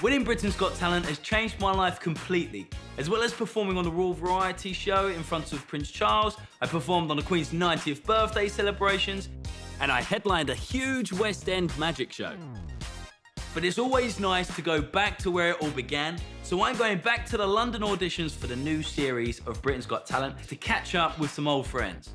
Winning Britain's Got Talent has changed my life completely. As well as performing on the Royal Variety Show in front of Prince Charles, I performed on the Queen's 90th birthday celebrations, and I headlined a huge West End magic show. But it's always nice to go back to where it all began, so I'm going back to the London auditions for the new series of Britain's Got Talent to catch up with some old friends.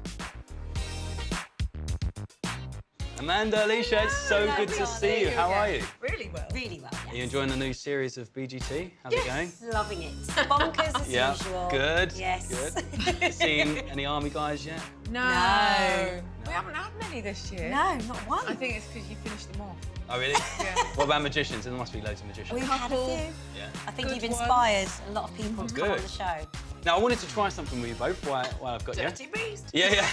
Amanda, Alesha, it's so Hello, good to see you. How are you? Really well. Really well, yes. Are you enjoying the new series of BGT? How's it going? Loving it. Bonkers as Yeah, usual. good. Yes. Good. Seen any army guys yet? No. No. We haven't had many this year. no, not one. I think it's because you finished them off. Oh, really? Yeah. What about magicians? There must be loads of magicians. We've had a few. Yeah. I think Good you've ones. inspired a lot of people to come on the show. Now, I wanted to try something with you both while, while I've got Dirty you. beast. Yeah, yeah.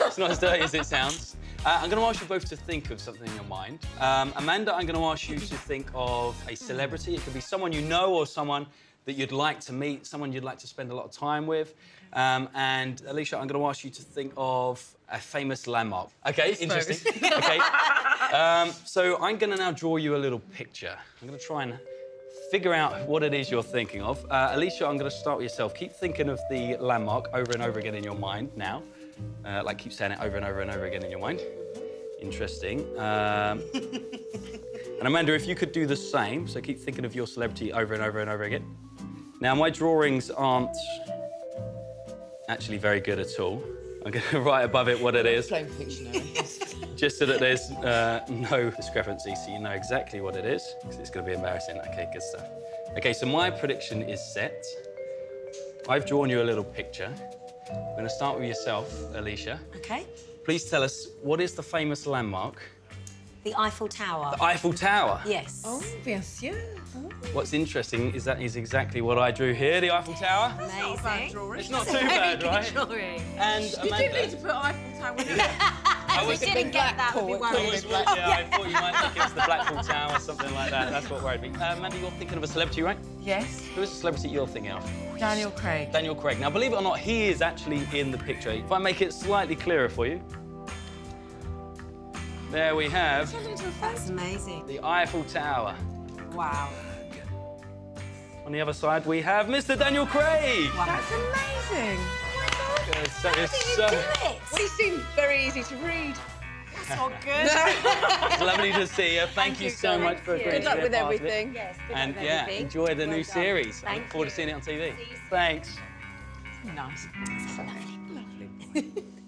it's not as dirty as it sounds. Uh, I'm going to ask you both to think of something in your mind. Um, Amanda, I'm going to ask you to think of a celebrity. It could be someone you know or someone that you'd like to meet, someone you'd like to spend a lot of time with. Um, and Alesha, I'm going to ask you to think of a famous landmark. Okay, interesting. okay. Um, so I'm going to now draw you a little picture. I'm going to try and figure out what it is you're thinking of. Uh, Alesha, I'm going to start with yourself. Keep thinking of the landmark over and over again in your mind now. Uh, like, keep saying it over and over and over again in your mind. Interesting. Um, and Amanda, if you could do the same, so keep thinking of your celebrity over and over and over again. Now, my drawings aren't actually very good at all. I'm going to write above it what it is Plain Pictionary. just so that there's uh, no discrepancy, so you know exactly what it is, because it's going to be embarrassing. Okay, good stuff. Okay, so my prediction is set. I've drawn you a little picture. I'm going to start with yourself, Alesha. Okay. Please tell us what is the famous landmark? The Eiffel Tower. The Eiffel Tower. Yes. Oh, bien sûr. What's interesting is that is exactly what I drew here, the Eiffel Tower. Not bad Amazing. drawing. It's not too Very bad, good right? drawing. And You Amanda. didn't need to put Eiffel Tower in it. I was we didn't get that, we'd be Blackpool, It worried. was, yeah, I thought you might think it's the Blackpool Tower or something like that. That's what worried me. Uh, Amanda, you're thinking of a celebrity, right? Yes. Who is the celebrity you're thinking of? Daniel Craig. Daniel Craig. Now, believe it or not, he is actually in the picture. If I make it slightly clearer for you. There we have That's amazing. the Eiffel Tower. Wow. On the other side, we have Mr. Daniel Craig. That's amazing. Good, so it's How so did you do it? Well, he seemed very easy to read. That's not good. it's lovely to see you. Thank, you you, so darling. much for Thank agreeing you. to Good luck be a with part of it. everything. yes. Good And luck with yeah, everything. enjoy the Well new done. series. I look forward to seeing it on TV. See you soon. Thanks. Nice. That's lovely. Lovely.